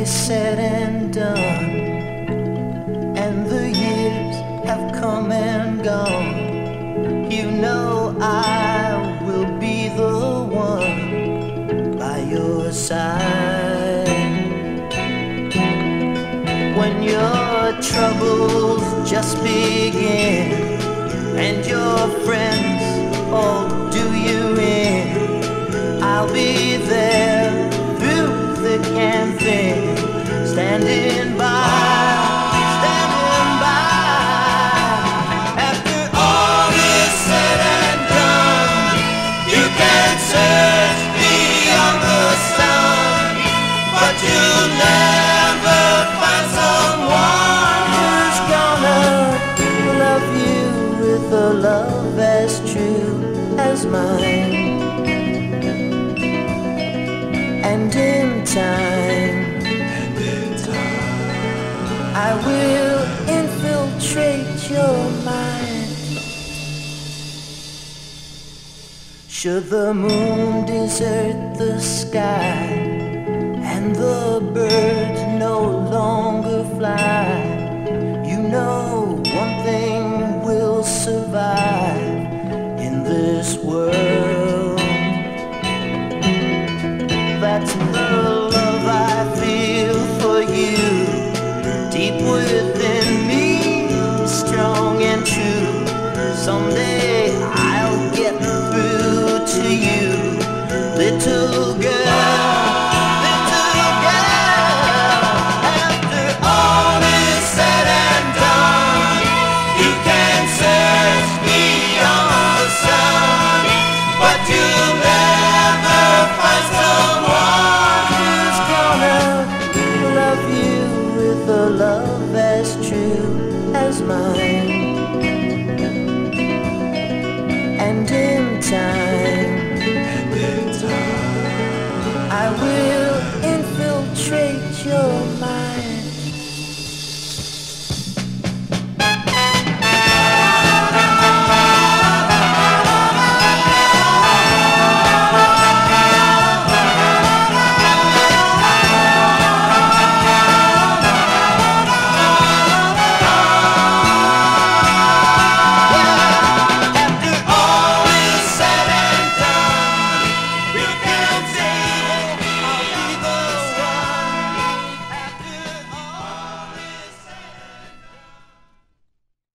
is said and done, and the years have come and gone, you know I will be the one by your side. When your troubles just begin, and your friends love as true as mine. And in time, I will infiltrate your mind. Should the moon desert the sky and the birds no longer fly, Someday I'll get through to you, little girl. Little girl. After all is Your mind.